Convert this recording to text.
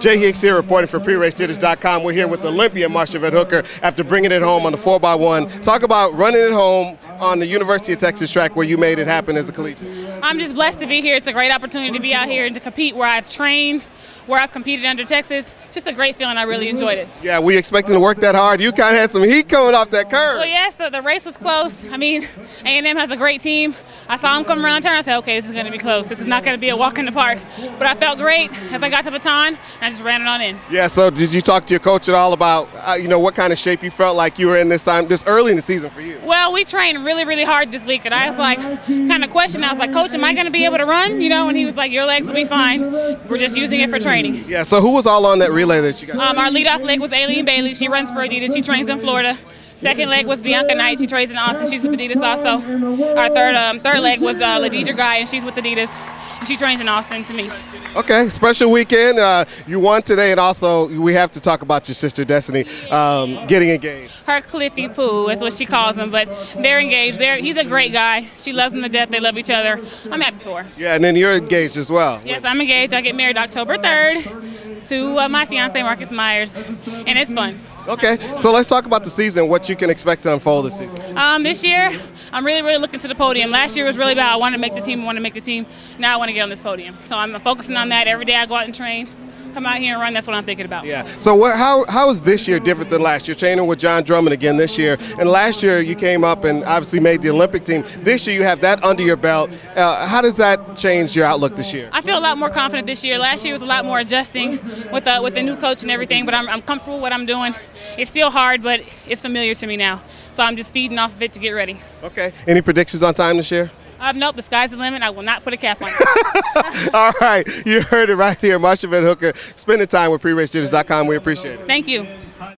Jay Hicks here reporting for PreRaceJitters.com. We're here with Olympian Marshevet Hooker after bringing it home on the 4x1. Talk about running it home on the University of Texas track where you made it happen as a collegiate. I'm just blessed to be here. It's a great opportunity to be out here and to compete where I've trained, where I've competed under Texas. Just a great feeling. I really enjoyed it. Yeah, we expecting to work that hard. You kind of had some heat coming off that curve. Well, yes, the, the race was close. I mean, A&M has a great team. I saw them come around the turn. I said, okay, this is going to be close. This is not going to be a walk in the park. But I felt great as I got the baton, and I just ran it on in. Yeah. So, did you talk to your coach at all about, uh, you know, what kind of shape you felt like you were in this time, this early in the season for you? Well, we trained really, really hard this week, and I was like, kind of questioning. I was like, Coach, am I going to be able to run? You know, and he was like, Your legs will be fine. We're just using it for training. Yeah. So, who was all on that relay that you got? Um, our leadoff leg was Aleen Bailey. She runs for Adidas. She trains in Florida. Second leg was Bianca Knight. She trains in Austin. She's with Adidas also. Our third um, third leg was uh, Ladidra Guy, and she's with Adidas. And she trains in Austin to me. Okay, special weekend. Uh, you won today, and also we have to talk about your sister Destiny um, getting engaged. Her Cliffy Poo is what she calls him, but they're engaged. They're, he's a great guy. She loves him to death. They love each other. I'm happy for her. Yeah, and then you're engaged as well. Yes, I'm engaged. I get married October 3rd to uh, my fiance Marcus Myers, and it's fun. Okay, so let's talk about the season. What you can expect to unfold this season. Um, this year, I'm really, really looking to the podium. Last year was really about I wanted to make the team, I wanted to make the team. Now I want to get on this podium. So I'm focusing on that every day. I go out and train, come out here and run. That's what I'm thinking about. Yeah. So what, how how is this year different than last year? Training with Jon Drummond again this year, and last year you came up and obviously made the Olympic team. This year you have that under your belt. Uh, how does that change your outlook this year? I feel a lot more confident this year. Last year was a lot more adjusting with the, with the new coach and everything, but I'm, I'm comfortable with what I'm doing. It's still hard, but it's familiar to me now. So I'm just feeding off of it to get ready. Okay. Any predictions on time this year? Um, nope, the sky's the limit. I will not put a cap on it. All right, you heard it right here. Marshevet Hooker, spending time with PreRaceJitters.com. We appreciate it. Thank you.